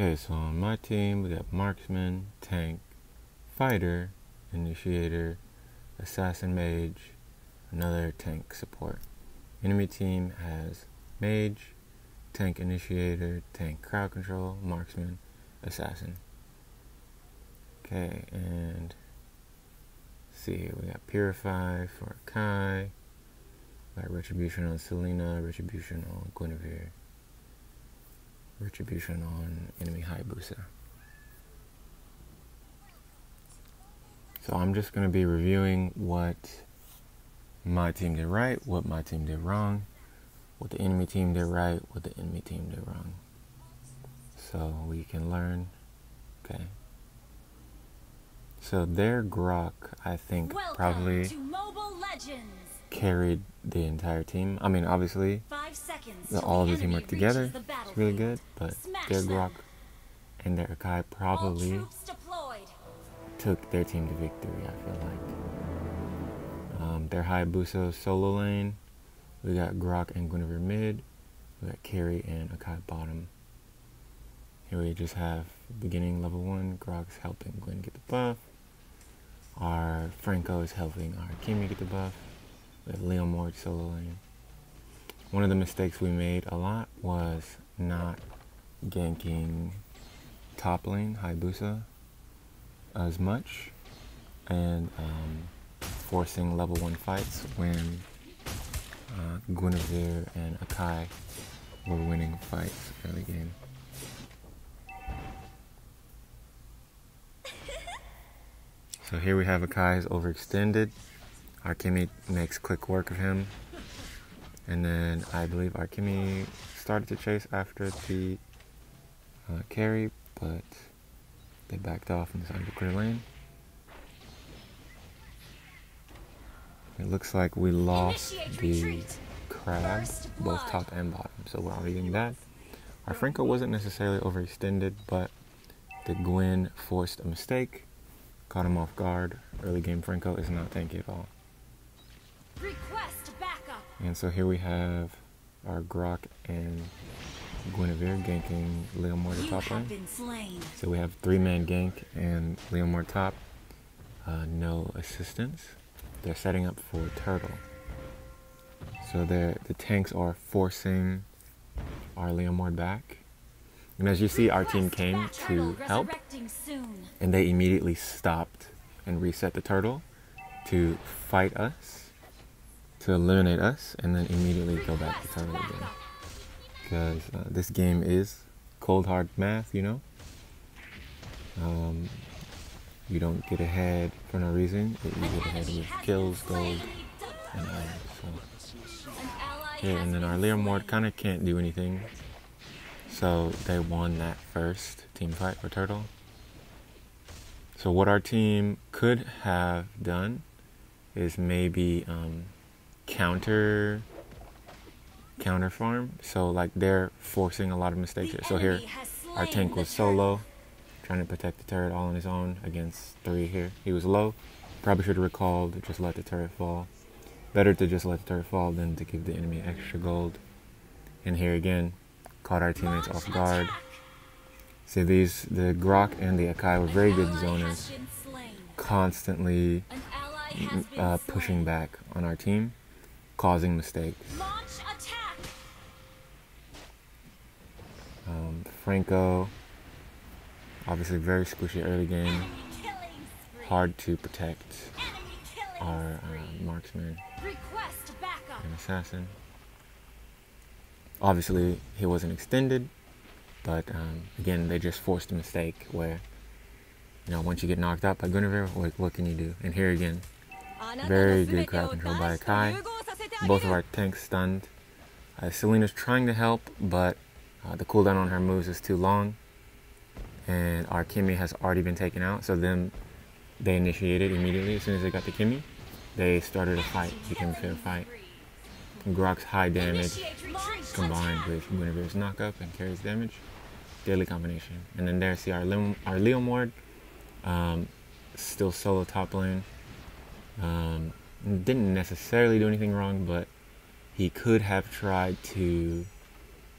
Okay, so on my team, we got marksman, tank, fighter, initiator, assassin mage, another tank support. Enemy team has mage, tank initiator, tank crowd control, marksman, assassin. Okay, and see here we got purify for Kai, got retribution on Selena, retribution on Guinevere, retribution on enemy Hayabusa. So I'm just going to be reviewing what my team did right, what my team did wrong, what the enemy team did right, what the enemy team did wrong. So we can learn. Okay. So their Grock, I think, Welcome probably to Mobile Legends. carried the entire team. I mean, obviously, Five seconds. the, all of the team worked together. the really good, but their. Grock and their Akai probably took their team to victory, I feel like. Um, their Hayabusa solo lane. We got Grock and Guinevere mid. We got Karrie and Akai bottom. Here we just have beginning level 1. Grock's helping Gwen get the buff. Our Franco is helping our Kimmy get the buff. We have Leomord solo lane. One of the mistakes we made a lot was not ganking top lane, Hayabusa, as much and um, forcing level 1 fights when uh, Guinevere and Akai were winning fights early game. So here we have Akai's overextended. Arkimi makes quick work of him. And then I believe Arkimi started to chase after the uh, carry, but they backed off and decided to clear lane. It looks like we lost Initiate the retreat. crab, First both blood. top and bottom. So we're already that. Our Franco wasn't necessarily overextended, but the Gwen forced a mistake, caught him off guard. Early game Franco is not tanky at all. Request. And so here we have our Grock and Guinevere ganking Leomord to top lane. So we have three man gank and Leomord top. Uh, no assistance. They're setting up for turtle. So the tanks are forcing our Leomord back. And as you see, our team came to help, and they immediately stopped and reset the turtle to fight us, to eliminate us, and then immediately go back to turtle again. Because uh, this game is cold hard math, you know. Um, you don't get ahead for no reason. You get ahead with kills, gold, and others. So. Yeah, and then our been Leomord kind of can't do anything. So they won that first team fight for Turtle. So what our team could have done is maybe um, counter counter farm. So like they're forcing a lot of mistakes here. So here our tank was solo, trying to protect the turret all on his own against three here. He was low. Probably should have recalled, just let the turret fall. Better to just let the turret fall than to give the enemy extra gold. And here again, caught our teammates off guard. See these, the Grock and the Akai were very good zoners, has been slain. constantly An ally has been uh, pushing back on our team, causing mistakes. Um, Franco, obviously very squishy early game, Enemy killing spree. hard to protect our uh, marksman and assassin. Obviously, he wasn't extended, but um, again, they just forced a mistake where, you know, once you get knocked out by Guinevere, what, what can you do? And here again, very good crowd control by Akai. Both of our tanks stunned. Uh, Selena's trying to help, but uh, the cooldown on her moves is too long, and our Kimmy has already been taken out. So then they initiated immediately as soon as they got the Kimmy. They started a fight, became a fair fight. Grock's high damage combined with Guinevere's knockup and carries damage. Daily combination. And then there, see our, Lem- our Leomord, um, still solo top lane. Um, didn't necessarily do anything wrong, but he could have tried to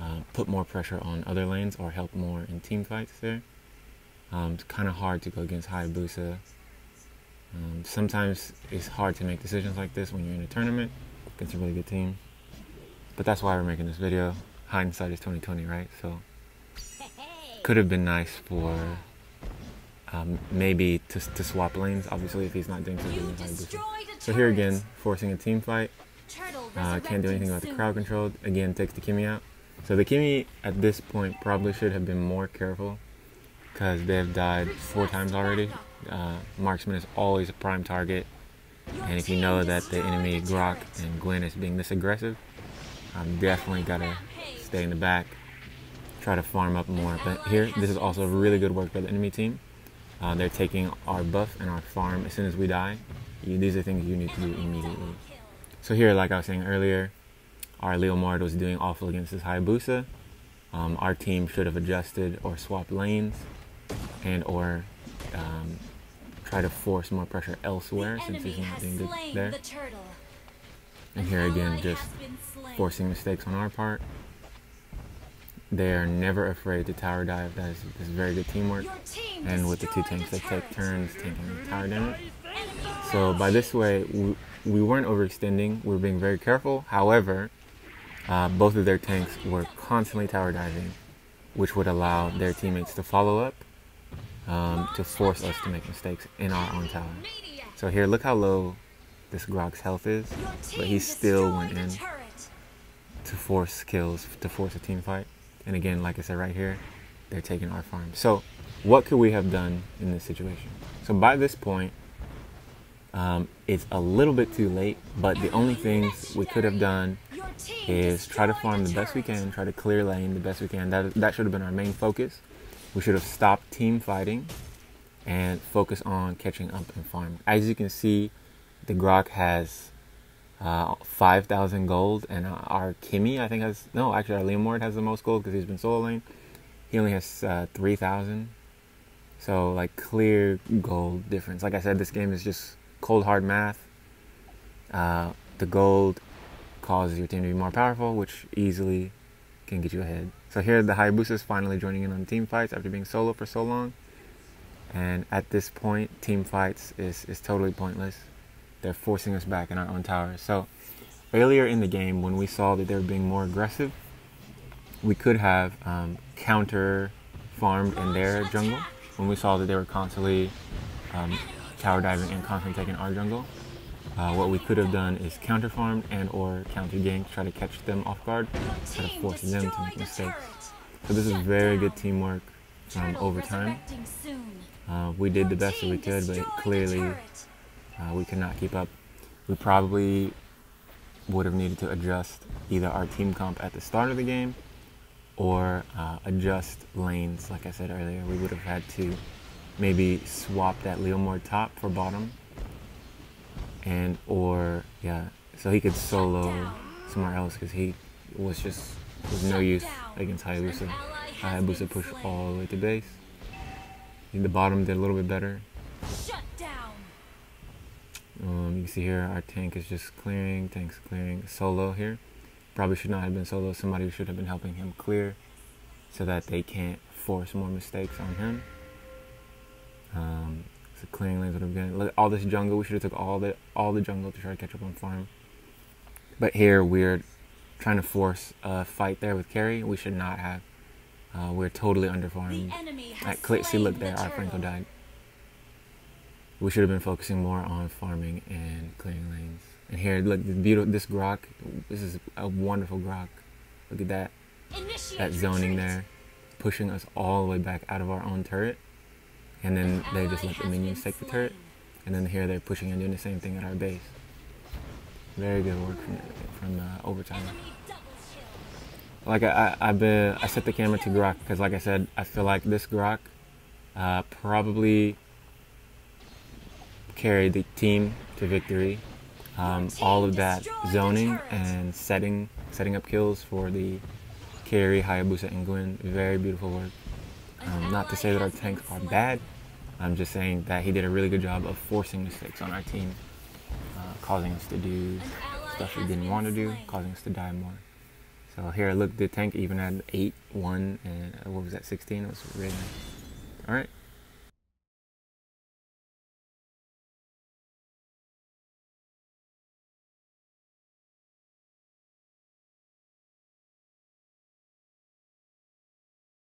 uh, put more pressure on other lanes or help more in team fights there. Um, it's kind of hard to go against Hayabusa. Um, sometimes it's hard to make decisions like this when you're in a tournament against a really good team. But that's why we're making this video. Hindsight is 2020, right? So could have been nice for um, maybe to, to swap lanes. Obviously, if he's not doing so good You with Hayabusa. destroyed a So here again, forcing a team fight. Uh, can't do anything about the crowd control. Again, takes the Kimmy out. So the Kimmy at this point probably should have been more careful because they've died four times already. Uh, marksman is always a prime target, and if you know that the enemy Grock and Gwen is being this aggressive, I'm definitely gotta stay in the back, try to farm up more. But here, this is also really good work by the enemy team. Uh, they're taking our buff and our farm as soon as we die. You, these are things you need to do immediately. So here, like I was saying earlier, our Leomord was doing awful against this Hayabusa. Um, our team should have adjusted or swapped lanes and or um, try to force more pressure elsewhere The since he's not doing good there. the. And here again, just has been slain. forcing mistakes on our part. They are never afraid to tower dive. That is, is very good teamwork. Team And with the two tanks, they take turns taking tower damage. So by this way, we, we weren't overextending. We were being very careful. However, uh, both of their tanks were constantly tower diving, which would allow their teammates to follow up um, to force us to make mistakes in our own tower. So here, look how low this Grock's health is, but he still went in to force kills, to force a team fight. And again, like I said right here, they're taking our farm. So what could we have done in this situation? So by this point, um, it's a little bit too late, but the only things we could have done is try to farm the best we can, try to clear lane the best we can. That that should have been our main focus. We should have stopped team fighting and focus on catching up and farming. As you can see, the Grock has uh, 5,000 gold, and our Kimmy, I think, has no. Actually, our Leomord has the most gold because he's been solo lane. He only has uh, 3,000. So, like, clear gold difference. Like I said, this game is just cold hard math. Uh, the gold causes your team to be more powerful, which easily can get you ahead. So here the Hayabusa is finally joining in on team fights after being solo for so long. And at this point, team fights is, is totally pointless. They're forcing us back in our own towers. So earlier in the game, when we saw that they were being more aggressive, we could have um, counter farmed in their jungle. When we saw that they were constantly um, tower diving and constantly taking our jungle, uh, what we could have done is counter farmed and or counter gank, try to catch them off guard, try to force them to make mistakes. So this is very good teamwork from Turtle overtime. Uh, we did the best that we could, but clearly. Uh, we could not keep up. We probably would have needed to adjust either our team comp at the start of the game or uh, adjust lanes. Like I said earlier, we would have had to maybe swap that Leomord top for bottom, and or yeah, so he could solo somewhere else because he was just was no use against Hayabusa. ally has been Hayabusa pushed all the way to base. The bottom did a little bit better. Um, you can see here our tank is just clearing, tank's clearing solo here. Probably should not have been solo. Somebody should have been helping him clear so that they can't force more mistakes on him. Um, so clearing lanes would have been look all this jungle. We should have took all the all the jungle to try to catch up on farm. But here we're trying to force a fight there with carry. We should not have. Uh, we're totally The underfarmed. enemy has At Cl- see, look the there, our turtle. Franco died. We should have been focusing more on farming and clearing lanes. And here, look, this beautiful, this grock. This is a wonderful grock. Look at that, Initiate that zoning retreat. there, pushing us all the way back out of our own turret. And then they just let the minions take the turret. And then here they're pushing and doing the same thing at our base. Very good work from from uh, overtime. Enemy double kill. like I, I, I've been, I set the camera to Grock because, like I said, I feel like this Grock uh, probably carried the team to victory. Um, all of that zoning and setting, setting up kills for the carry Hayabusa and Gwen, very beautiful work. Um, not to say that our tanks are bad. I'm just saying that he did a really good job of forcing mistakes on our team, uh, causing us to do stuff we didn't want to do, causing us to die more. So here, I look, the tank even had 8, 1, and uh, what was that, 16? It was really nice. Alright.